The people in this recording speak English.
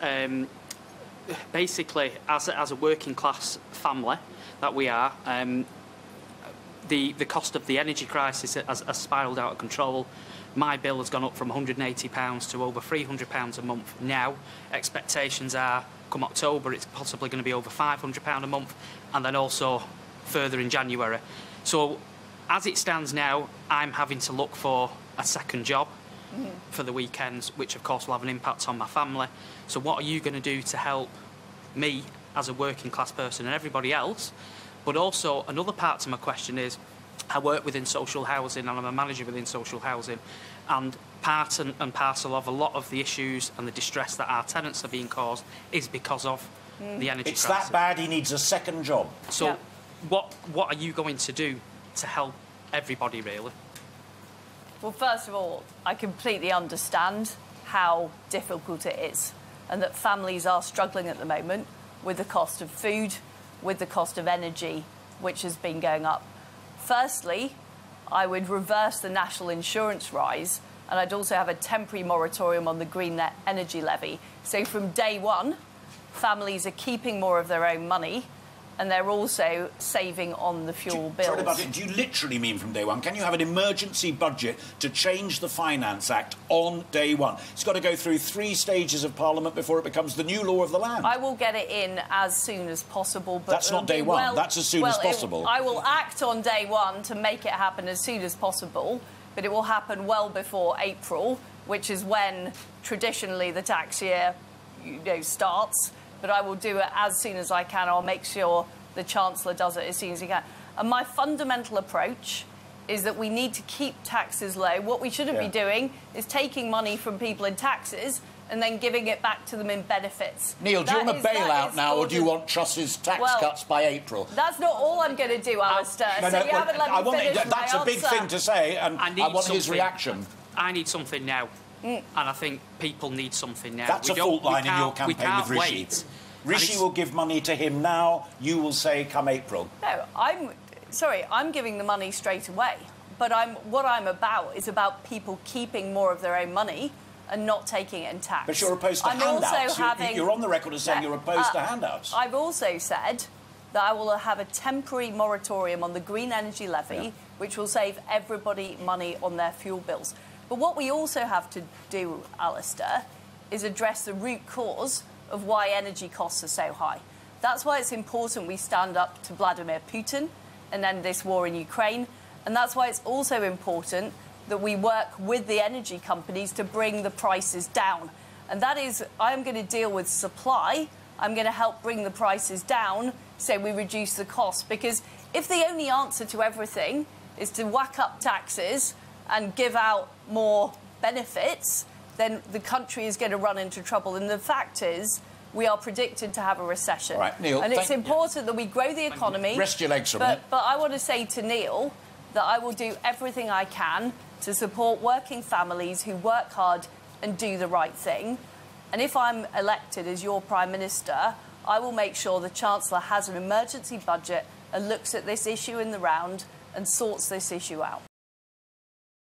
um, basically, as a, as a working class family that we are, um, the, the cost of the energy crisis has, has spiralled out of control. My bill has gone up from £180 to over £300 a month now. Expectations are, come October, it's possibly going to be over £500 a month, and then also further in January. So, as it stands now, I'm having to look for a second job mm. for the weekends, which of course will have an impact on my family. So, what are you going to do to help me as a working class person and everybody else? But also, another part to my question is I work within social housing and I'm a manager within social housing. And part and, and parcel of a lot of the issues and the distress that our tenants are being caused is because of mm. the energy it's crisis. that bad he needs a second job. So, yeah. what, what are you going to do to help everybody, really? Well, first of all, I completely understand how difficult it is and that families are struggling at the moment with the cost of food, with the cost of energy, which has been going up. Firstly, I would reverse the national insurance rise and I'd also have a temporary moratorium on the green energy levy. So from day one, families are keeping more of their own money and they're also saving on the fuel do, bills. Sorry about it. Do you literally mean from day one? Can you have an emergency budget to change the Finance Act on day one? It's got to go through three stages of Parliament before it becomes the new law of the land. I will get it in as soon as possible. But That's not day one. Well, That's as soon well, as possible. It, I will act on day one to make it happen as soon as possible, but it will happen well before April, which is when traditionally the tax year you know, starts but I will do it as soon as I can. I'll make sure the Chancellor does it as soon as he can. And my fundamental approach is that we need to keep taxes low. What we shouldn't yeah. be doing is taking money from people in taxes and then giving it back to them in benefits. Neil, do you want a bailout now, or do you want Truss's tax well, cuts by April? That's not all I'm going to do, uh, Alastair. No, no, so you well, haven't let me I want, finish That's a big thing to say, and I, I want his reaction. I need something now. Mm. And I think people need something now. That's we a fault line in your campaign with Rishi. Wait. Rishi will give money to him now. You will say, come April. No, I'm sorry. I'm giving the money straight away. But I'm what I'm about is about people keeping more of their own money and not taking it in tax. But you're opposed to I'm handouts. You're, having, you're, on the record as saying uh, you're opposed uh, to handouts. I've also said that I will have a temporary moratorium on the green energy levy, yeah. which will save everybody money on their fuel bills. But what we also have to do, Alastair, is address the root cause of why energy costs are so high. That's why it's important we stand up to Vladimir Putin and end this war in Ukraine. And that's why it's also important that we work with the energy companies to bring the prices down. And that is, I'm going to deal with supply. I'm going to help bring the prices down so we reduce the cost. Because if the only answer to everything is to whack up taxes and give out more benefits, then the country is going to run into trouble. And the fact is, we are predicted to have a recession. Right, Neil. And it's important that we grow the economy. Rest your legs but, a minute. But I want to say to Neil that I will do everything I can to support working families who work hard and do the right thing. And if I'm elected as your Prime Minister, I will make sure the Chancellor has an emergency budget and looks at this issue in the round and sorts this issue out.